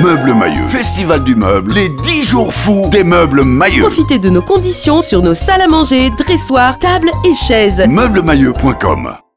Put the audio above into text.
Meubles Mailleux, Festival du meuble, les 10 jours fous des meubles Mailleux. Profitez de nos conditions sur nos salles à manger, dressoirs, tables et chaises. Meublemailleux.com